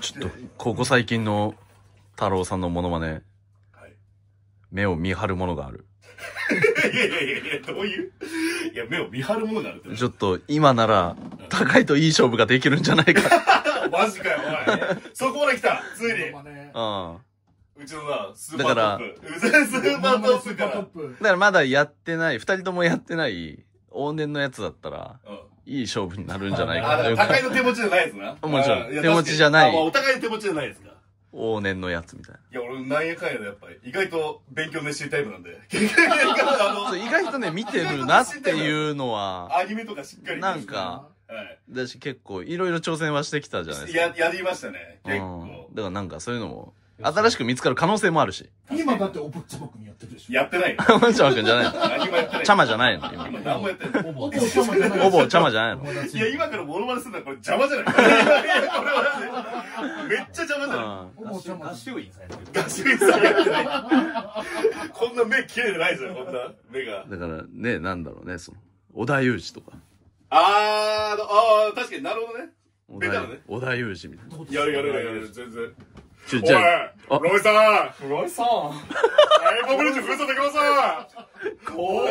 ちょっと、ここ最近の太郎さんのモノマネ、はい目を見張るものがある。いやいやいやいや、どういう？いや、目を見張るものがあるって。ちょっと、今なら、高いといい勝負ができるんじゃないか。マジかよ、おい。そこまで来たついに。ねうん。うちのな、スーパートップ。スーパートップから。スーパートップだからまだやってない、二人ともやってない、往年のやつだったら、うんいい勝負になるんじゃないあ、だからかな。高いの手持ちじゃないやつな。もちろんあいや手持ちじゃない確かにあまあお互いの手持ちじゃないですか。往年のやつみたいな。いや、俺、なんやかんやでやっぱり、意外と勉強熱心タイプなんで。結局あそう意外とね、見てるなっていうのの、は、アニメとかしっかり。なんか、はい。だし結構いろいろ挑戦はしてきたじゃないですか。や、やりましたね。結うん構。だからなんかそういうのも、新しく見つかる可能性もあるし。今だっておぼっちゃまくんやってるでしょやってないよ。ワンちゃまくんじゃないの何もやってない。ちゃまじゃないの今。今何もやってない。おぼちゃまじゃないほぼちゃまじゃないのいや、今からモノマネするのはこれ邪魔じゃない これはねめっちゃ邪魔じゃないおぼちゃま合唱員されてる。ガシリさんやってない。こんな目綺麗じゃないじゃん、こんな目が。だからね、なんだろうね、その、織田裕二とか。あー、あー、確かになるほどね。織田ベタだね織田裕二みたいな。やるやるやるやる、全然。ちょ、おいじゃあ、、ロイさんロイさん。はい、僕のちふるさときまさんおい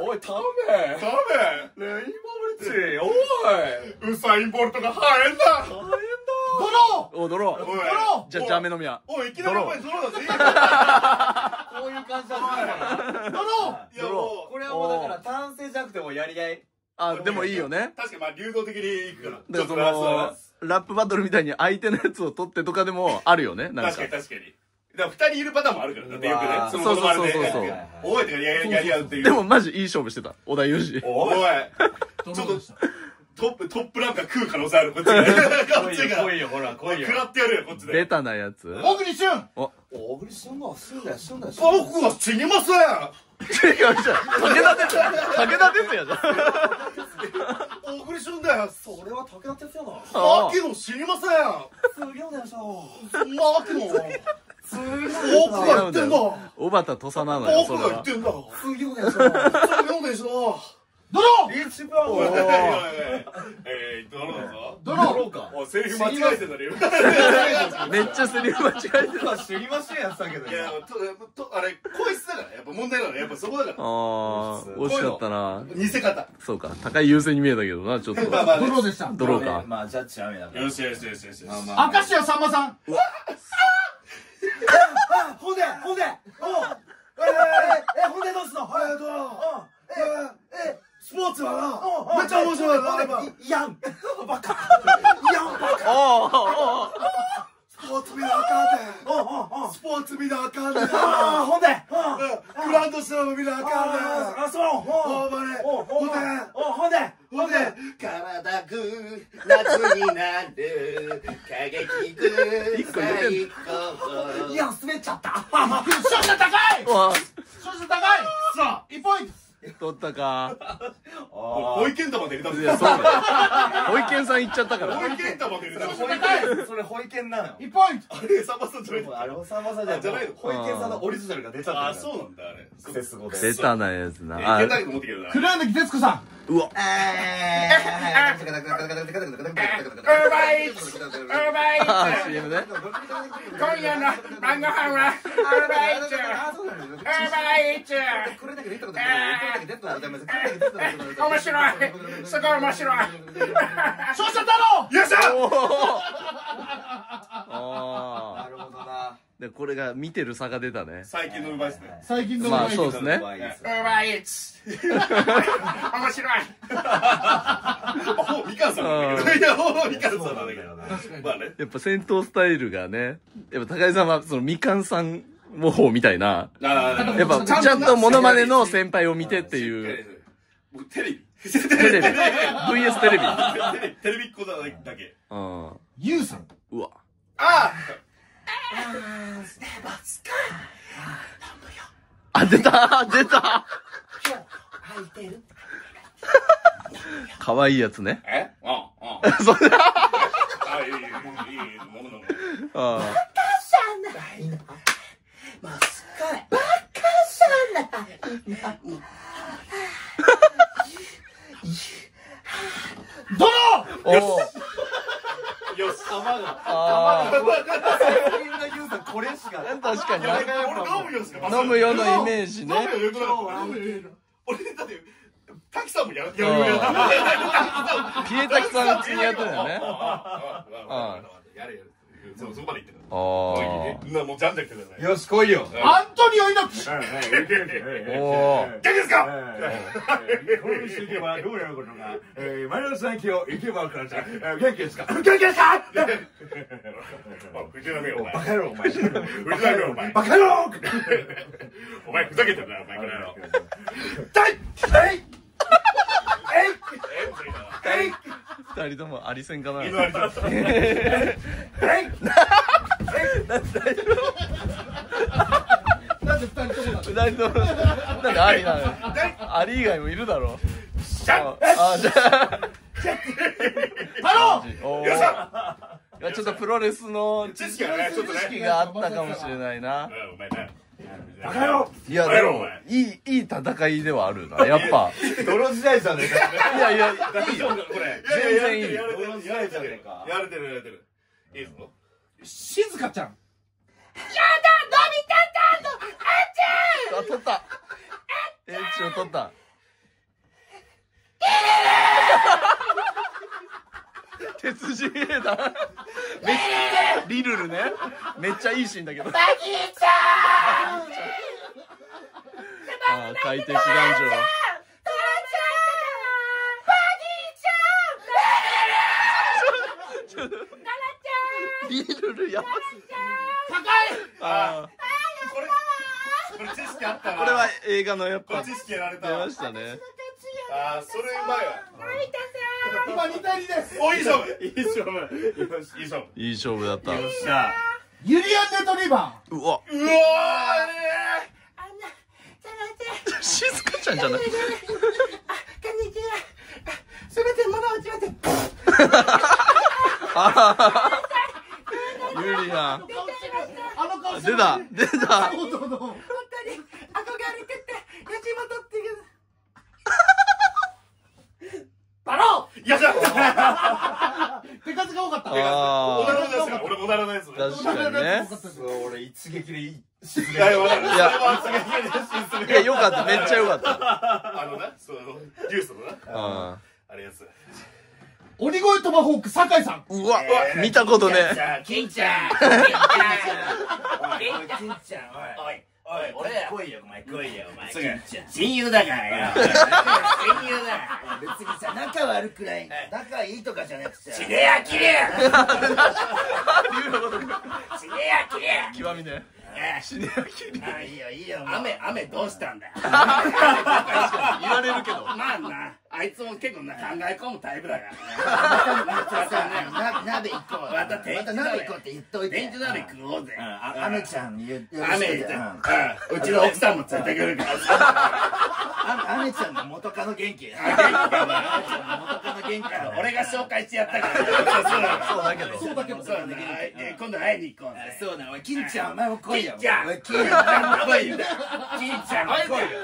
おい、頼め。ダメレインボーブリッジ。おい。ウサインボルトが生えんだドロお、ドロー。おいじゃあ、ジャメ飲みは。おい、いきなりお前ゾロだぜ。こういう感じだった。ドロいや、もう、これはもうだから単性じゃなくてもやり合い。あ、でもいいよね。確かにまあ流動的にいくから。だからその、ラップバトルみたいに相手のやつを取ってとかでもあるよね、なんか確か。に確かに。だから二人いるパターンもあるから、だってよくね。そうそうそうそうのそうおいとかやりやり合うっていう。でも、マジいい勝負してた。織田裕二。おい、ドちょっとトップ、トップランカー食う可能性ある、こっちが。こっちが。来いよ、ほら、来いよ食。らってやるよ、こっちで。ベタなやつ。小栗旬大栗すんの、すんだよ、すんだよ。僕は死にません違うじゃん。武田鉄矢。武田鉄矢じゃん。お送りするんだよ。それは武田鉄矢だ。野知りません。すげえお電車牧野。が言ってんだ。小畑土佐なのよが言ってんだ。すげえ電車す。げえ電車だドロ一番おい、おい、おい、おい。えー、どうだぞ。ドロローか。セリフ間違えてんだね、今。めっちゃセリフ間違えてる。今知りませんやってたけど。いや、と、と、あれ、こいつだから、やっぱ問題なのやっぱそこだから。あー、惜しかったな。見せ方。そうか、高い優勢に見えたけどな、ちょっと。まあまあね。ドロでした。ドローか。まあ、ジャッジ雨だから。よしよしよしよしよし。まあ明石家さんまさん。あ、ほんで、ほんで、おうえー、え、え、ほんでどうすんのはい、どうえ、え、スポーツはな、めっちゃ面白いな、今。いやん、バカ。いやん、バカ。スポーツ見なあかんねおうおうおうスポーツ見なあかんねあー、ほんで、うんグランドスラム見なあかんねあ、あ、そう、ほんまねおうほんでほんで、ほんで体ぐ夏になる過激ぐ最高いや、滑っちゃった。勝者高い勝者高いさあ1ポイント取ったか。保育園玉で入れたんだよ。保育園さん行っちゃったから。保育園玉で入れたん勝者高いそれ、保育園なの。よ。1ポイントあれサバさんじゃない。あれ、さんまさんじゃじゃないの保育園さんのオリジナルが出ちゃったあそうなんだあれ。クセスゴで。ベタなやつな。あいけたけど持ってきてるな黒柳徹子さんうわ。あー、CM ね。今夜の晩ご飯はアルバイトアルバイト面白い。すごい面白い。勝者太郎よっしゃおー。なあるほどな。ーで、これが見てる差が出たね。最近のうまいっすね。最近のまあ、そうですね。うまいです。面白い。ほぼみかんさんなんだけど。いやほぼみかんさんなんだけど確かにまあね。やっぱ戦闘スタイルがね、やっぱ高井さんはそのみかんさん模倣みたいな、あやっぱちゃんとモノマネの先輩を見てっていう、僕テレビ。テレビ、VS テレビ。テレビテレビっ子だけ。うん。ユウさん。うわ。ああ、あ、出た出た可愛いやつね。え？あ、あ。そ。あ、あ。ゃ。ゃ。どう？玉があみんな言うさこれしかあ確かにな俺飲むよしか飲むよのイメージね飲むよ俺だって滝さんもやるやるやるピエタキさん普通にやってるんだよねやれやるそうそこまで言ってるあなもうじゃんじゃん来てください。よし来いよ。あアントニオ猪木あおお元気ですか？この週ではどうやることが、えー、マイナス3キロいけばわかるじゃん。えー元気ですか？元気ですか？藤波お前。バカ野郎お前。藤波お前。バカ野郎お前。ふざけてるなお前この野郎。痛い！えい！え二人ともありせんかな犬ありだなんで二人ともだ二人ともなんでありなのよあり以外もいるだろうシャッあじゃあハロおおよっしゃちょっとプロレスの知識がねちょっとね識があったかもしれないなうんお前ねバカ野郎いやでもいいいい戦いではあるなやっぱ。泥時代じゃねえか。いやいや大丈夫かこれ。全然いい。やれてる泥時代じゃねえか。やれてるやれてる。いいぞ静香ちゃん。あ取ったエッチを取った。鉄人兵団めっリルルね。めっちゃいいシーンだけど。バギーちゃんあー海底祈願場リルルやばあこれこれ知識あったなーこれは映画のやっぱ知識やられた出ましたね。あーそれうまいわ。今2対2です。おいい勝負。いい勝負。いい勝負。いい勝負だった。よっしゃ。ユリアン・ネトリバうわ。うわ静香ちゃんじゃないユリアンー。あの顔出た。出た。どうぞどうぞバローやったー手数が多かった。おなあらのやつや俺おならのやつあ確かにね俺一撃でいい。いやいやよかった。めっちゃよかった。あのなそのジュースのなああれやつ。鬼越トマホーク酒井さん。ーうわ見たことね。金ちゃん金ちゃん金ちゃんおい。おいおい来いよお前来いよお前。金ちゃん親友だからよ。親友だ別にさ仲悪くない。仲いいとかじゃなくて死ねやきれ竜 のこと死ねやきれ極みね死ねやきりあいいよいいよ雨雨どうしたんだよ。言われるけど。まあなあいつも結構な考え込むタイプだからまたさな鍋行こうまた天また鍋行こうって言っといて電池鍋食おうぜうんあアメちゃん言う雨言ってうちの奥さんも連れてくるからさあアメちゃんの元カノ元気あ元気かな俺が紹介してやったから。そうだけど。そうだけど。そうだねえ今度会いに行こうぜそうだおい金ちゃん。お前も来いよ。金ちゃん。金ちゃんも来いよ。金ちゃん来いよ。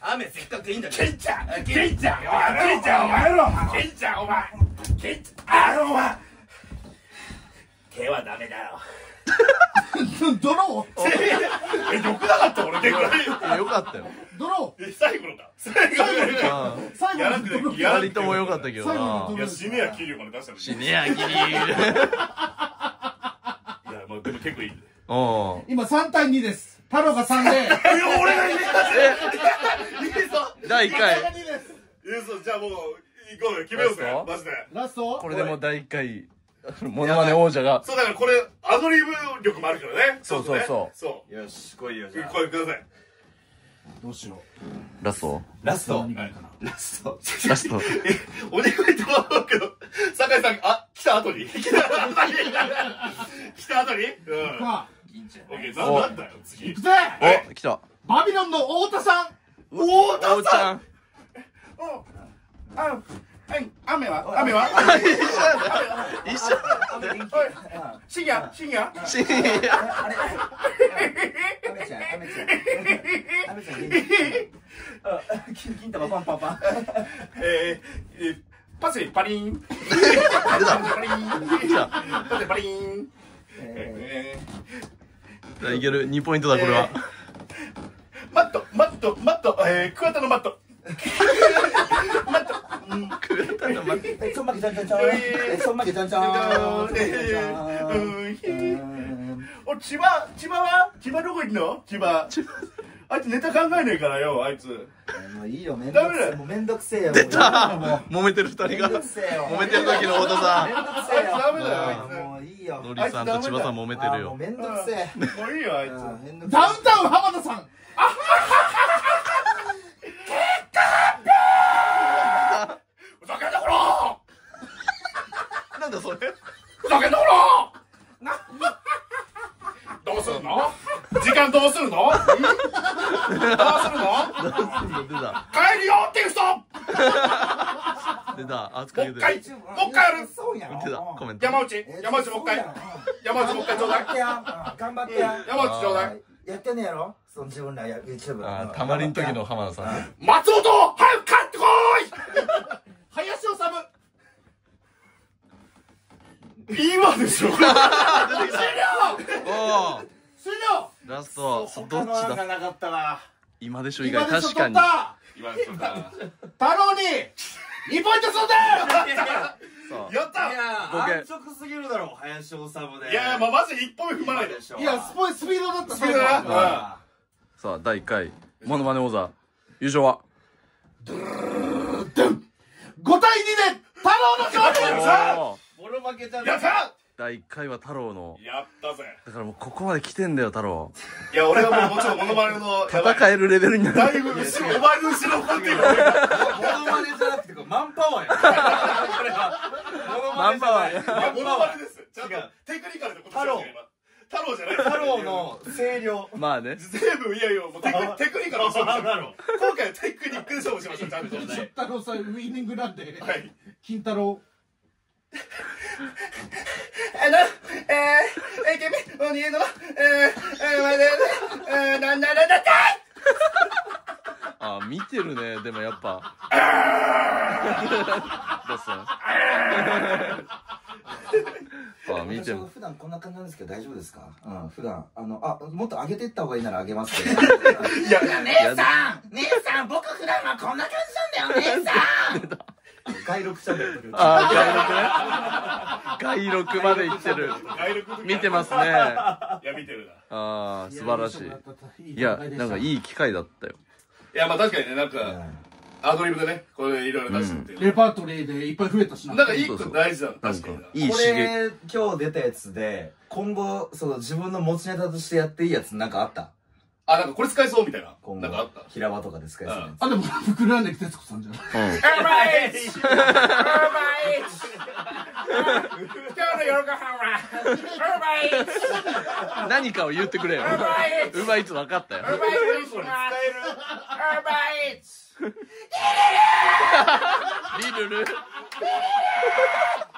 雨せっかくいいんだ金ちゃん。金ちゃん。金ちゃんお前。金ちゃんお前。金ちゃんあのお前。手はダメだよ ドロー？えよくなかった俺結構いやよかったよ。ドロえ最後のか最後のうんー？最やらん後のドロー？でやらんで二人ともよかったけど最後のなドロいや死ねや出したの死ねやきりいやもうでも結構いい。う。ん今3対2です。太郎が3で。いや俺がいい。第1回。2です。いいぞ。じゃあもう行こうよ。決めようぜ。ラスト？マジで。ラスト？これでもう第1回。モノマネ王者が。そうだからこれアドリブ力もあるからね。そうそうそう。そう。よし、来いよ、う声ください。どうしよラスト？う。ラスト。ラスト。ラスト。え お願いと思うけど酒井さんあ来た後に？来た後に？来た後にう。んさあ、金ちゃんオッケーななんだよ次。行くぜ！お来た。バビロンの太田さん。おーちゃん。あはい雨は？雨は？一緒深夜。深夜？深夜。あれ？アメちゃんアメちゃん。アメちゃん金金玉パンパンパン。えーえーパセリパリン。出た。パリンパセリパリン。えあいける2ポイントだこれは。ーマットマットマット。えー桑田のマット。えちょんまげちゃんちゃんちゃんえちょんまげちゃんちゃんお千葉千葉は千葉どこ行くの千葉あいつネタ考えねえからよあいつもういいよめんどくせえもうめんどくせえよ出た揉めてる2人がめんどくせえよ揉めてる時の太田さめんどくせえよダメだよあいつもういいよんのりさんと千葉さん揉めてるよあもうめんどくせえもういいよあいつダウンタウン浜田さんふざけんなこらなんだそれふざけんなこらどうするの？時間どうするの？どうするの？出た。帰るよっていう人！出た。圧かけてる。もう一回もう一回やる。そうやろ出た。コメント。山内。山内もう一回。山内もう一回ちょうだい。頑張ってや頑張ってや山内ちょうだい。やってんねやろ？その自分らや YouTube あーたまりん時の浜田さんね。松本早く帰ってこ林修い今でしょ？おお終了ラストどっちだ？なかったわ今でしょ？以外今でしょ？確かに。取った今でしょか。太郎に2ポイントそう。ださやった安直すぎるだろ林修で。いやまあマジで一歩目踏まないで。でしょいやスポイスピードだったスピードださあ第1回。モノマネ王座。優勝は？5対2で太郎の勝利おーボロ負けちゃうやった！第1回は太郎の。やったぜ。だからもうここまで来てんだよ太郎。いや俺はもうもちろんモノマネの 戦えるレベルになる。だいぶ後ろお前の後ろをっていうかモノマネじゃなくてこれマンパワーやこれはマンパワーやいやモノマネですちゃんとテクニカルでことしてる今太郎じゃない太郎の声量まあね。全部いやいやもうテクテクニカルで勝負今回はテクニックで勝負しましたちゃんと。太郎さんウィニングなんで。はい。金太郎あの、えー、え、君、おにえの、えー、えー、まで、えー、なんだなんだって。あ見てるねでもやっぱ。どうしあ見てる。普段こんな感じなんですけど大丈夫ですか？うん普段。あのあもっと上げていった方がいいなら上げますけど。いや、姉さん姉さん僕普段はこんな感じなんだよ姉さん。外録チャンネルあ外録ね外録までいってる。見てますね。いや、見てるな。ああ素晴らしい。いやなんかいいい機会だったよ。いや、まあ確かにね、なんか、アドリブでね、これいろいろ出してって。レパートリーでいっぱい増えたしな。なんか一個大事なの、なんか確かにな。こいい刺激。れ今日出たやつで今後その自分の持ちネタとしてやっていいやつなんかあった？あ、なんかこれ使えそうみたいな。今なんかあった？後平場とかで使えそうあでも膨らんでき徹子さんじゃんうん。今日の夜ご飯は、何かを言ってくれようまい。つ。分かったよ。リルル